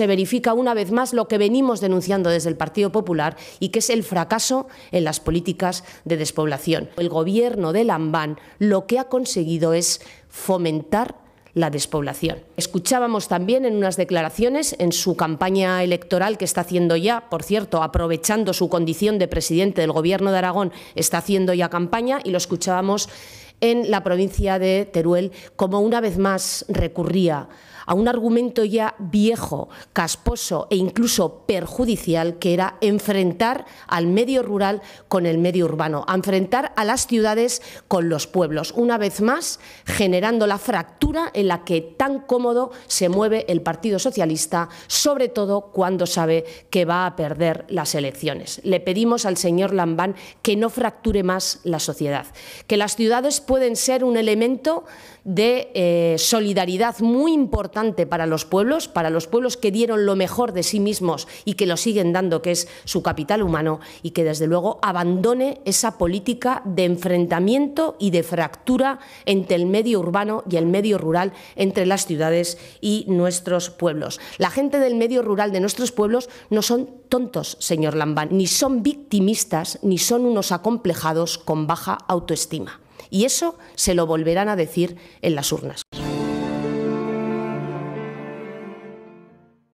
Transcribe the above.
se verifica una vez más lo que venimos denunciando desde el Partido Popular y que es el fracaso en las políticas de despoblación. El gobierno de Lambán lo que ha conseguido es fomentar la despoblación. Escuchábamos también en unas declaraciones en su campaña electoral que está haciendo ya, por cierto, aprovechando su condición de presidente del Gobierno de Aragón, está haciendo ya campaña y lo escuchábamos en la provincia de Teruel, como una vez más recurría a un argumento ya viejo, casposo e incluso perjudicial, que era enfrentar al medio rural con el medio urbano, enfrentar a las ciudades con los pueblos, una vez más generando la fractura en la que tan cómodo se mueve el Partido Socialista, sobre todo cuando sabe que va a perder las elecciones. Le pedimos al señor Lambán que no fracture más la sociedad, que las ciudades pueden ser un elemento de eh, solidaridad muy importante para los pueblos, para los pueblos que dieron lo mejor de sí mismos y que lo siguen dando, que es su capital humano, y que desde luego abandone esa política de enfrentamiento y de fractura entre el medio urbano y el medio rural, entre las ciudades y nuestros pueblos. La gente del medio rural de nuestros pueblos no son tontos, señor Lambán, ni son victimistas, ni son unos acomplejados con baja autoestima. Y eso se lo volverán a decir en las urnas.